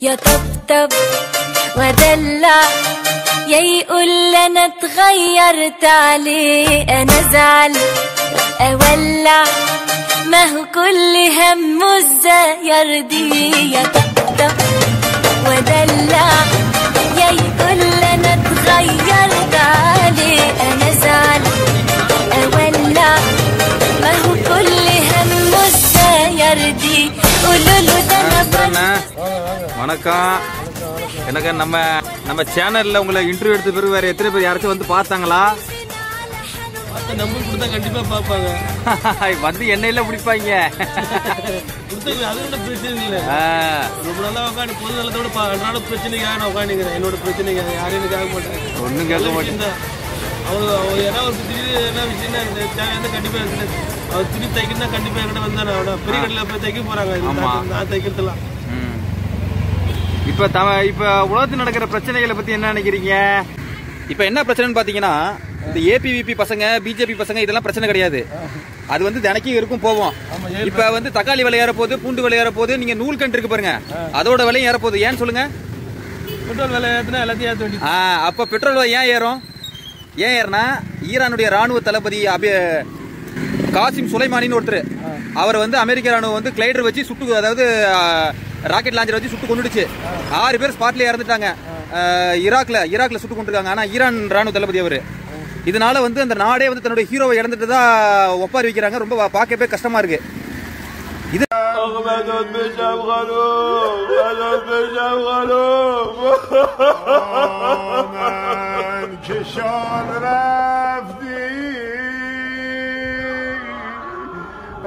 يطبطب ودلع يا يقول أنا اتغيرت عليه أنا ازعل أولع. ما هو كل همه إزاي يرضيه يطبطب ودلع يا يقول أنا اتغيرت عليه أنا ازعل வணக்கம். எனக்கு நம்ம நம்ம சேனல்ல உங்களை இன்டர்வியூ எடுத்த பிறகு வேற எத்தனை பேர் யாராச்சும் வந்து பார்த்தாங்களா? நம்பர் கொடுத்தா கண்டிப்பா பார்ப்பாங்க. வந்து எண்ணெயில பிடிப்பாங்க. அதோட பிரச்சனை இல்லை. ரொம்ப நல்லா உட்காந்து பொது நலத்தோட அன்றாட பிரச்சனைக்காக நான் உட்காந்துக்கிறேன். என்னோட பிரச்சனைக்காக யாரையும் எனக்கு ஆக மாட்டாங்க. ஒண்ணும் கேட்க மாட்டேன் விஷயம் அவங்க அவங்க ஏதாவது ஒரு திடீர்னு என்ன விஷயம்னா இந்த தேவை வந்து கண்டிப்பா இருக்குது அவர் துணி தைக்கணும்னா கண்டிப்பா என்கிட்ட வந்தானே அவன பெரிய கடையில் போய் தைக்க ஆமா. நான் தைக்கிறதுலாம். இப்ப தவ இப்ப உலகத்தில் நடக்கிற பிரச்சனைகளை பத்தி என்ன நினைக்கிறீங்க? இப்ப என்ன பிரச்சனைன்னு பாத்தீங்கன்னா இந்த ஏபிவிபி பசங்க பிஜேபி பசங்க இதெல்லாம் பிரச்சனை கிடையாது. அது வந்து தினைக்கும் இருக்கும் போவோம் இப்ப வந்து தக்காளி விலை ஏற போகுது பூண்டு விலை ஏற போகுது நீங்க நூல் கண்டு இருக்கு பாருங்க. அதோட விலையும் ஏற போகுது. ஏன்னு சொல்லுங்க? பெட்ரோல் விலை ஏற்றினா எல்லாத்தையும் ஏற்ற வேண்டியது. ஆ, அப்ப பெட்ரோல் விலை ஏன் ஏறும்? ஏன் ஏறுனா ஈரானுடைய ராணுவ தளபதி அபி காசிம் சுலைமானின்னு ஒருத்தர். அவர் வந்து அமெரிக்க ராணுவம் வந்து கிளைடர் வச்சு சுட்டு அதாவது ராக்கெட் லாஞ்சர் வச்சு சுட்டு கொண்டுடுச்சு ஆறு பேர் ஸ்பாட்ல இறந்துட்டாங்க ஈராக்ல ஈராக்ல சுட்டு கொண்டிருக்காங்க ஆனா ஈரான் ராணுவ தளபதி அவர் இதனால வந்து அந்த நாடே வந்து தன்னுடைய ஹீரோவை இழந்துட்டு தான் ஒப்பாரி வைக்கிறாங்க ரொம்ப பார்க்கவே கஷ்டமா இருக்கு இது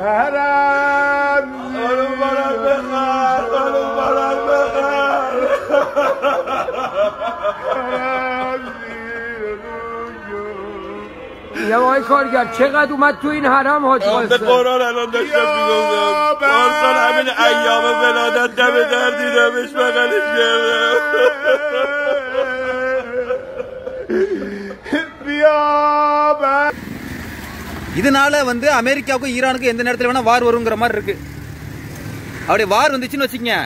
من یه آقای کارگر چقدر اومد تو این حرم حاج به قاسم قرآن الان داشتم میگفتم پارسال همین ایام ولادت دم در دیدمش بغلش کردم بیا بر இதனால வந்து அமெரிக்காவுக்கும் ஈரானுக்கும் எந்த நேரத்தில் வேணா வார் வருங்கிற மாதிரி இருக்கு அப்படி வார் வந்துச்சுன்னு வச்சுக்கங்க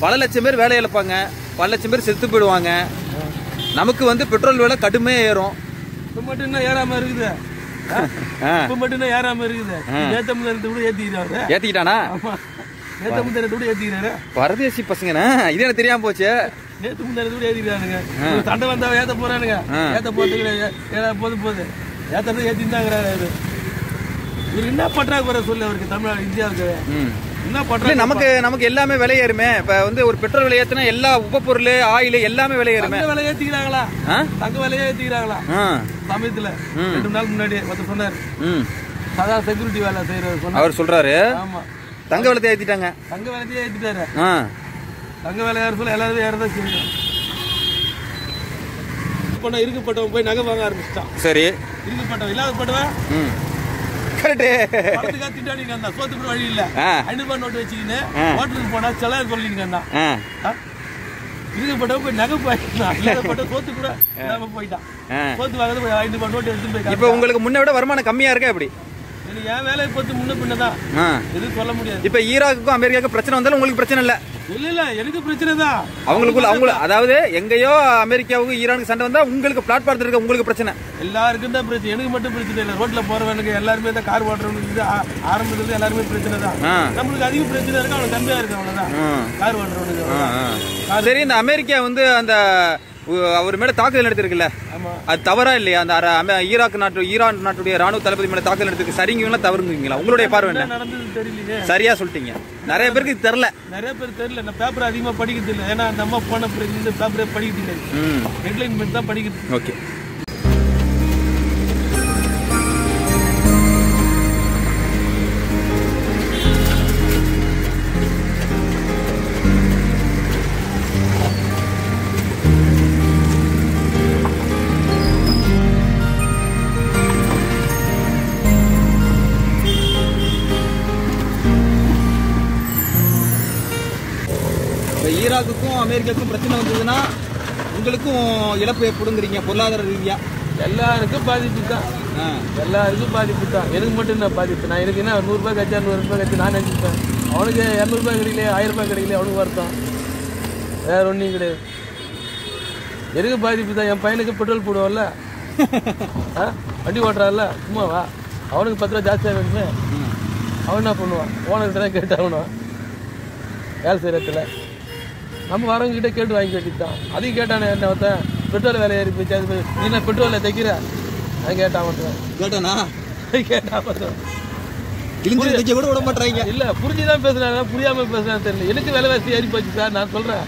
பல லட்சம் பேர் வேலை இழப்பாங்க பல லட்சம் பேர் செத்து போயிடுவாங்க நமக்கு வந்து பெட்ரோல் விலை கடுமையாக ஏறும். இப்ப மட்டும் என்ன ஏறாம இருக்குது. இப்ப மட்டும் என்ன ஏறாம இருக்குது. நேத்த முந்தனத்தை கூட ஏத்திக்கிறாரு. ஏத்திக்கிட்டானா? ஆமா. நேத்த முந்தனத்தை கூட ஏத்திக்கிறாரு. பரதேசி பசங்கண்ணா இது எனக்கு தெரியாம போச்சு. நேத்து முந்தனத்தை கூட ஏத்திக்கிறானுங்க. சண்டை வந்தா ஏத்த போறானுங்க. ஏத்த போறதுக்கு ஏ- ஏ- போது போகுது ஏத்தறது ஏத்திந்தாங்கிறாரு அவரு இவரு. என்ன பற்றாக்குறை சொல்லு அவருக்கு தமிழ்நாடு இந்தியாவுக்கு. என்ன நமக்கு நமக்கு எல்லாமே விலை ஏறுமே. இப்ப வந்து ஒரு பெட்ரோல் விலை ஏத்துனா எல்லா உபப்பொருள் ஆயில் எல்லாமே விலை ஏறுமே. தங்க விலையை ஏத்திக்கிறாங்களா? தங்க விலையே ஏத்திக்கிறாங்களா? சமயத்துல ரெண்டு நாள் முன்னாடி ஒருத்தர் சொன்னார். சாதா செக்யூரிட்டி வேலை செய்யறது அவர் சொல்றாரு. ஆமா. தங்க விலை ஏத்திட்டாங்க. தங்க விலையே ஏத்திட்டாரு. தங்க விலை ஏற சொல்ல எல்லாரும் ஏறதான் செய்யும் இருக்கப்பட்டவன் போய் நகை வாங்க ஆரம்பிச்சிட்டான். சரி. இருக்கப்பட்டவன் இல்லாதப்பட்டவன் கரெக்டு. படத்துக்காக திண்டாடிங்க அந்த சோத்து கூட வழி இல்ல. ஐநூறு ரூபாய் நோட்டு வச்சுக்கின்னு. ஹோட்டலுக்கு போனா செலவு சொல்லிட்டு இருந்தான் ஆ. இருக்கப்பட்டவன் போய் நகை போயிட்டான் இல்லாதப்பட்ட சோத்து கூட போயிட்டான். சோத்து வாங்குறது ஐநூறு ரூபாய் நோட்டு எடுத்து போய் இப்போ உங்களுக்கு முன்ன விட வருமானம் கம்மியா இருக்கா எப்படி? என் வேலையை பொறுத்து முன்ன பின்னதான். எதுவும் சொல்ல முடியாது. இப்போ ஈராக்குக்கும் அமெரிக்காவுக்கும் பிரச்சனை வந்தாலும் உங்களுக்கு பிரச்சனை இல்ல. இல்ல இல்ல எனக்கு பிரச்சனை தான். அவங்களுக்குள்ள அவங்க அதாவது எங்கேயோ அமெரிக்காவுக்கு ஈரானுக்கு சண்டை வந்தா உங்களுக்கு பிளாட்பாரத்தில் இருக்க உங்களுக்கு பிரச்சனை. எல்லாருக்கும் தான் பிரச்சனை. எனக்கு மட்டும் பிரச்சனை இல்லை. ரோட்ல போறவனுக்கு எல்லாருமே தான் கார் ஓட்டுறவனுக்கு ஆரம்பத்துல எல்லாருமே பிரச்சனை தான். நம்மளுக்கு அதிக பிரச்சனை இருக்கு அவனுக்கு கம்மியா இருக்கு அவ்வளவுதான். கார் ஓட்டுறவனுக்கு. சரி இந்த அமெரிக்கா வந்து அந்த அவர் மேல தாக்குதல் நடத்திருக்குல்ல? அது தவறா இல்லையா? அந்த ஈராக் நாட்டு ஈரான் நாட்டுடைய ராணுவ தளபதி மேல தாக்குதல் நடத்திருக்கு. சரிங்களா தவறுங்களா உங்களுடைய பார்வை என்ன? தெரியலையே. சரியா சொல்லிட்டீங்க. நிறைய பேருக்கு இது தெரியல நிறைய பேர் தெரியல. நான் பேப்பர் அதிகமா படிக்கிறது இல்லை. ஏன்னா அந்த அம்மா போன பிறகு பேப்பரே படிக்கிறது இல்லை. ஹெட்லைன் மட்டும் தான் படிக்கிறது. ஓகே. ஈராக்குக்கும் அமெரிக்காவுக்கும் பிரச்சனை வந்ததுன்னா உங்களுக்கும் இழப்பு ஏற்படுங்கிறீங்க பொருளாதார ரீதியா? எல்லாருக்கும் பாதிப்பு தான். எல்லாருக்கும் பாதிப்பு தான். எனக்கு மட்டும் என்ன பாதிப்பு? நான் எனக்கு என்ன நூறுரூபா கட்சா நூறு ரூபாய் கட்சி நான் நினைச்சிப்பேன் அவனுக்கு இரநூறுபா கிடைக்கல ஆயிரம் ரூபாய் கிடைக்கல அவனுக்கு வருத்தம். வேற ஒன்றும் கிடையாது. எனக்கு பாதிப்பு தான். என் பையனுக்கு பெட்ரோல் போடுவோம்ல ஆ? வண்டி ஓட்டுறான்ல. சும்மா வா. அவனுக்கு பத்து ரூபா ஜாஸ்தியாக வேணுமே. அவன் என்ன பண்ணுவான்? ஓனர்கிட்ட தான் கேட்டு ஆகணும் வேலை செய்கிறத்துல நம்ம வரவங்க கிட்ட கேட்டு வாங்கி வேண்டியதுதான் அதையும் கேட்டானே என்ன ஒருத்தன்? பெட்ரோல் விலை ஏறி போச்சு அது நீ என்ன பெட்ரோலில் தைக்கிற? நான் கேட்டான் மட்டும். கேட்டானா? கேட்டான் மட்டும். தைக்க கூட விட மாட்டாங்க இல்ல புரிஞ்சுதான் பேசுறாங்க புரியாம பேசுறாங்க தெரியல. எனக்கு விலைவாசி ஏறி போச்சு சார் நான் சொல்றேன்.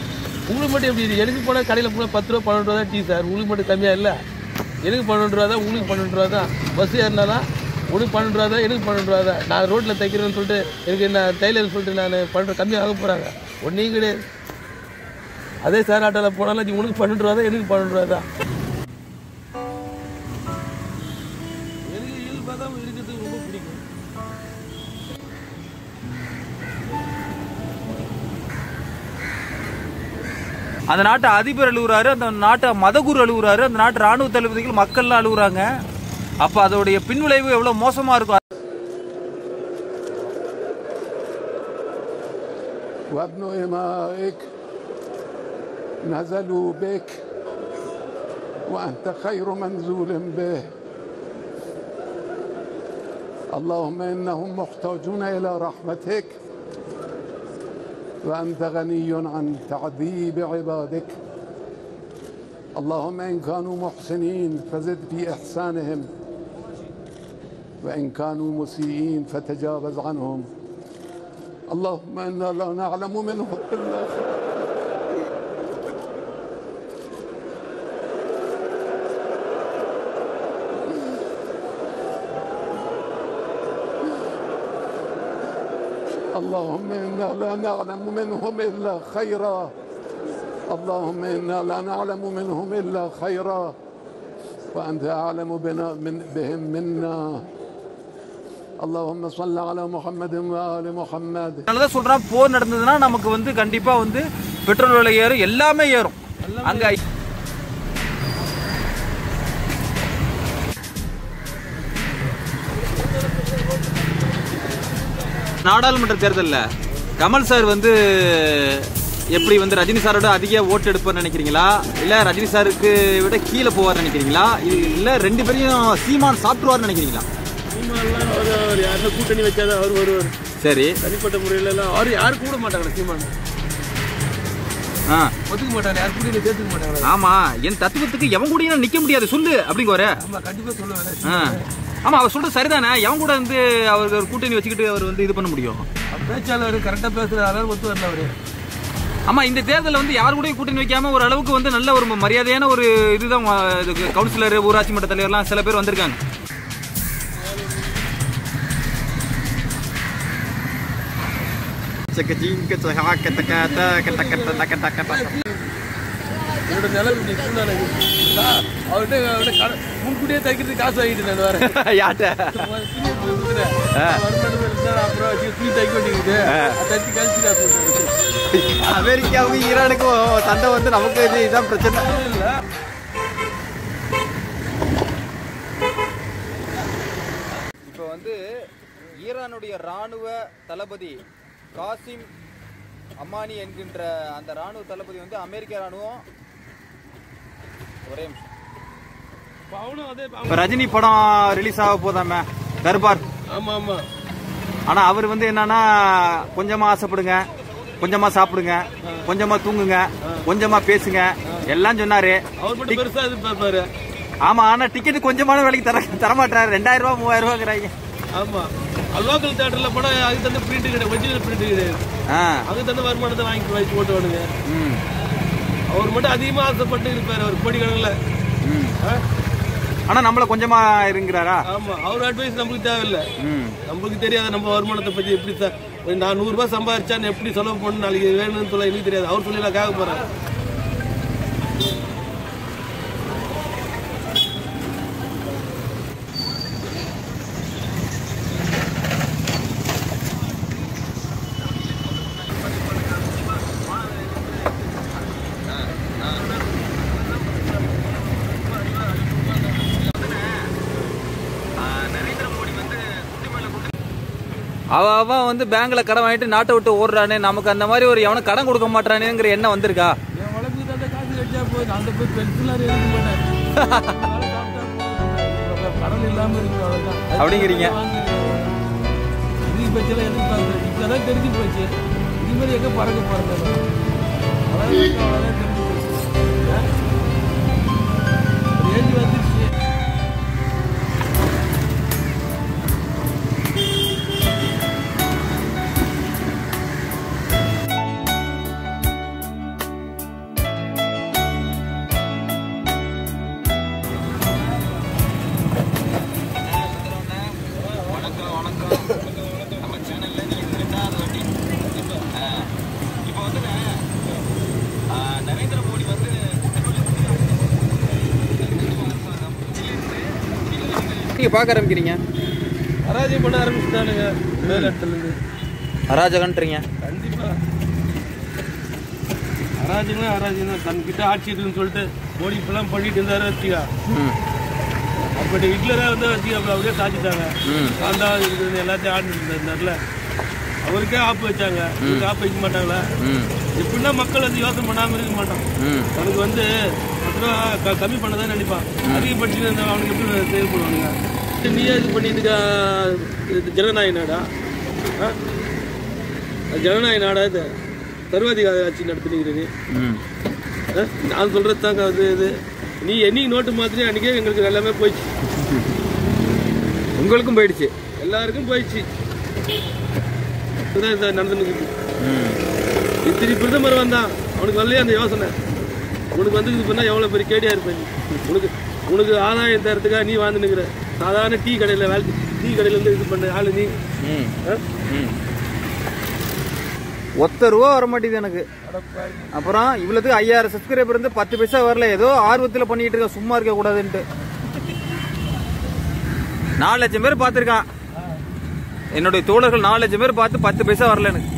உங்களுக்கு மட்டும் எப்படி? எனக்கு போனா கடையில போனா பத்து ரூபா பன்னெண்டு ரூபா தான் டீ சார். உங்களுக்கு மட்டும் கம்மியா இல்ல. எனக்கு பன்னெண்டு ரூபா தான் உங்களுக்கு பன்னெண்டு ரூபா தான். பஸ் ஏறினாதான் உனக்கு பன்னெண்டு ரூபா தான் எனக்கு பன்னெண்டு ரூபா தான். நான் ரோட்ல தைக்கிறேன்னு சொல்லிட்டு எனக்கு நான் டைலர் சொல்லிட்டு நான் பன்னெண்டு கம்மியாக ஆக போறாங்க. ஒன்றையும் கிடையாது. அதே சார் ஆட்டோவில் போனாலும் நீ உனக்கு பன்னெண்டு ரூபா தான் எனக்கு பன்னெண்டு ரூபா தான் எனக்கு இயல்பாக தான் இருக்கிறதுக்கு ரொம்ப பிடிக்கும் அந்த நாட்டு அதிபர் அழுகுறாரு அந்த நாட்டு மதகுரு அழுகுறாரு அந்த நாட்டு ராணுவ தளபதிகள் மக்கள்லாம் அழுகுறாங்க அப்ப அதோடைய பின்விளைவு எவ்வளவு மோசமா இருக்கும் وابن إمائك نزلوا بك وأنت خير منزول به. اللهم إنهم محتاجون إلى رحمتك وأنت غني عن تعذيب عبادك. اللهم إن كانوا محسنين فزد في إحسانهم وإن كانوا مسيئين فتجاوز عنهم. اللهم إنا لا نعلم منهم إلا خير اللهم إنا لا نعلم منهم إلا خيرا اللهم إنا لا نعلم منهم إلا خيرا وأنت أعلم بنا من بهم منا اللهم صل على محمد وآل محمد அதனாலதான் சொல்றான் போர் நடந்ததுன்னா நமக்கு வந்து கண்டிப்பா வந்து பெட்ரோல் விலை ஏறும் எல்லாமே ஏறும் அங்க நாடாளுமன்ற தேர்தல்ல கமல் சார் வந்து எப்படி வந்து ரஜினி சாரோட அதிக ஓட்டு எடுப்பார்னு நினைக்கிறீங்களா? இல்ல ரஜினி சாருக்கு விட கீழே போவார்னு நினைக்கிறீங்களா? இது இல்ல ரெண்டு பேரையும் சீமான் சாப்பிட்டுருவார்னு நினைக்கிறீங்களா? சீமான்லாம் அவர் அவர் யாரும் கூட்டணி வச்சாதான் அவர் வருவார் சரி. தனிப்பட்ட முறையில எல்லாம் அவர் யாரும் கூட மாட்டாங்க சீமான்? ஆ. ஒத்துக்க மாட்டாங்க யார் கூட்டணி சேர்த்துக்க மாட்டாங்க ஆமா. என் தத்துவத்துக்கு எவன் கூட நிக்க முடியாது. சொல்லு. அப்படிங்க ஆமா கண்டிப்பா சொல்லுவேன். ஆமா அவர் சொல்றது சரிதானே? எவன் கூட வந்து அவர் ஒரு கூட்டணி வச்சுக்கிட்டு அவர் வந்து இது பண்ண முடியும்? பேச்சாளர் கரெக்டா பேசுறாரு ஒத்து வரல அவரு. ஆமா இந்த தேர்தலில் வந்து யார் கூடயும் கூட்டணி வைக்காம ஒரு அளவுக்கு வந்து நல்ல ஒரு மரியாதையான ஒரு இதுதான் கவுன்சிலர் ஊராட்சி மன்ற தலைவர்லாம் சில பேர் வந்திருக்காங்க. என்னோட நிலைமை நீ சூழ்நிலை அவர்கிட்ட அவர்கிட்ட முன்கூட்டியே தைக்கிறதுக்கு காசு வாங்கிட்டு நான் வேற யார்கிட்ட அப்புறம் துணி தைக்க வேண்டியது அதை தச்சு கழிச்சு காசு. அமெரிக்காவுக்கும் ஈரானுக்கும் சண்டை வந்து நமக்கு இது இதான் பிரச்சனை. இல்ல இப்போ வந்து ஈரானுடைய ராணுவ தளபதி காசிம் அம்மானி என்கின்ற அந்த ராணுவ தளபதி வந்து அமெரிக்க ராணுவம் ஒரே நிமிஷம் இப்ப அவனும் அதே இப்போ ரஜினி படம் ரிலீஸ் ஆக போதாமே? தர்பார். ஆமா ஆமா ஆனா அவர் வந்து என்னன்னா கொஞ்சமா ஆசைப்படுங்க கொஞ்சமா சாப்பிடுங்க கொஞ்சமா தூங்குங்க கொஞ்சமா பேசுங்க எல்லாம் சொன்னாரு. ஆமா ஆனா டிக்கெட் கொஞ்சமான விலைக்கு தர தரமாட்டாரு. ரெண்டாயிரம் ரூபாய் மூவாயிரம் ரூபாய்ங்கிறாங்க ஆமா லோக்கல் தேட்டர்ல படம் அதுக்கு தந்து பிரிண்ட் கிடையாது ஒரிஜினல் பிரிண்ட் கிடையாது. அதுக்கு தந்து வருமானத்தை வாங்கி வாங்கி ஓட்டுவானுங்க. ம். அவர் மட்டும் அதிகமா ஆசைப்பட்டு இருப்பாரு அவர் கோடி கணக்குல ம் ஆனா நம்மள கொஞ்சமா இருங்கிறாரா? ஆமா அவர் அட்வைஸ் நமக்கு தேவையில்லை. ம். நம்மளுக்கு தெரியாது நம்ம வருமானத்தை பத்தி எப்படி நான் நூறு ரூபாய் சம்பாதிச்சா நான் எப்படி செலவு பண்ணு நாளைக்கு வேணும்னு சொல்ல எனக்கு தெரியாது. அவர் சொல்லி நான் கேட்க போறேன் அவ அவ வந்து பேங்க்ல கடன் வாங்கிட்டு நாட்டை விட்டு ஓடுறானே நமக்கு அந்த மாதிரி ஒரு எவனும் கடன் கொடுக்க மாட்டானேங்கிற எண்ணம் வந்திருக்கா? அப்படிங்கிறீங்க. இப்பதான் தெரிஞ்சு போச்சு. இது மாதிரி எங்க பறக்க போறது? நீங்க பார்க்க ஆரம்பிக்கிறீங்க? அராஜகம் பண்ண ஆரம்பிச்சுட்டானுங்க. மேல் இடத்துல இருந்து அராஜகன்றீங்க. கண்டிப்பா. அராஜகம் அராஜகம் தான். தன்கிட்ட ஆட்சி இருக்குன்னு சொல்லிட்டு மோடி இப்பெல்லாம் பண்ணிட்டு இருந்தாரு வச்சுக்கா அப்படி ஹிட்லரா வந்து வச்சுக்க சாச்சிட்டாங்க ம். நான் தான் எல்லாத்தையும் ஆண்டு இருந்தார்ல அவருக்கே ஆப்பு வச்சாங்க. இவருக்கு ஆப்பு வைக்க மாட்டாங்களா? எப்படின்னா மக்கள் வந்து யோசனை பண்ணாம இருக்க மாட்டான் அவனுக்கு வந்து பத்து ரூபா கம்மி பண்ணதான் நினைப்பான். இருந்தா அவனுக்கு எப்படி செயல்படுவானுங்க நீயே இது பண்ணிட்டு ஜனநாயக நாடா? ஜனநாயக நாடா இது? சர்வாதிகார ஆட்சி நடத்துனீங்க நான் சொல்றது தாங்க அது இது. நீ என்னைக்கு நோட்டு மாத்திரி அன்னைக்கே எங்களுக்கு எல்லாமே போயிடுச்சு. உங்களுக்கும் போயிடுச்சு. எல்லாருக்கும் போயிடுச்சு. தான் இந்த நடந்துன்னு இத்தனை பிரதமர் வந்தான் அவனுக்கு வரலையே அந்த யோசனை. உனக்கு வந்து இது பண்ணால் எவ்வளோ பெரிய கேடியா இருப்பேன் உனக்கு உனக்கு ஆதாயம் தரத்துக்காக நீ வாழ்ந்துனுக்குற சாதாரண டீ கடையில் வேலை டீ கடையிலேருந்து இது பண்ண ஆளு நீ. ஒத்த ரூபா வர மாட்டேங்குது எனக்கு. அப்புறம் இவ்வளவுக்கு ஐயாயிரம் சப்ஸ்கிரைபர் இருந்து பத்து பைசா வரல. ஏதோ ஆர்வத்தில் பண்ணிட்டு இருக்க சும்மா இருக்க கூடாதுன்ட்டு. நாலு லட்சம் பேர் பார்த்துருக்கான். என்னுடைய தோழர்கள் நாலஞ்சு பேர் பார்த்து பத்து பைசா வரல எனக்கு.